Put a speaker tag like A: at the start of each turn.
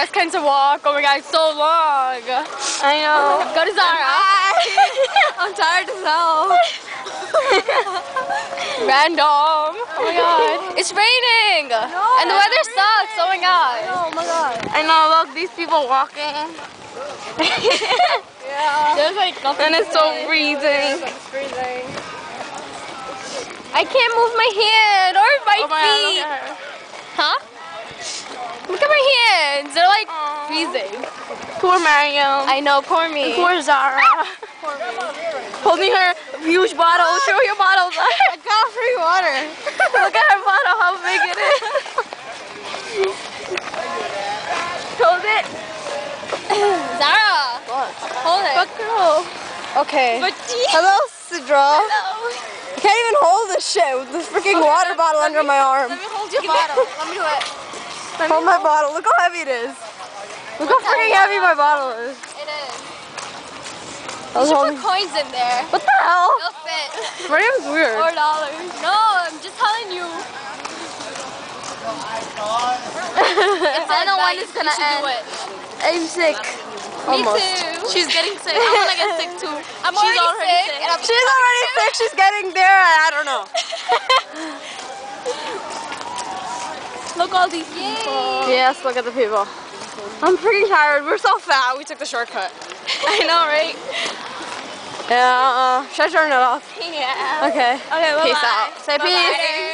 A: best kind to walk. Oh my god, it's so long.
B: I know.
A: Go to Zara.
B: I'm tired as hell.
A: Random. Oh my god. It's raining. and the weather sucks. Oh my god.
B: Oh my god. I know, look, these people walking.
A: Yeah. There's like nothing
B: And it's so freezing.
A: It's freezing. I can't move my hand or my
B: Oh my god,
A: feet.
B: look at her.
A: Huh? Look at my hands. They're like
B: Aw.
A: Freezing.
B: Poor Mariam.
A: I know, poor me.
B: Poor Zara. Holding her huge bottle. Show your bottle.
A: I got free water.
B: Look at her bottle, how big it is. Hold it.
A: Zara,
B: What?
A: hold it.
B: But girl.
A: Okay.
B: But Hello, Sidra. I can't even hold this shit with this freaking water bottle under my arm.
A: Let me hold your bottle. Let me do it.
B: Hold my bottle. Look how heavy it is. Look how freaking heavy my bottle is.
A: It is.
B: I was
A: You should
B: holding-
A: put coins in there.
B: What the hell?
A: It'll fit.
B: Mariam's weird.
A: Four dollars. No, I'm just telling you.
B: I know when it's gonna end.
A: do it.
B: I'm sick.
A: Me too.
B: She's getting sick. I want to get sick too.
A: I'm
B: She's
A: already,
B: already
A: sick,
B: sick.
A: and I'm
B: She's already sick. She's getting there. I don't know.
A: Look all these people.
B: Yes, look at the people. I'm freaking tired. We're so fat. We took the shortcut.
A: I know, right?
B: Yeah. Uh, should I turn it off?
A: Yeah.
B: Okay.
A: Okay, bye
B: Peace out. Say peace.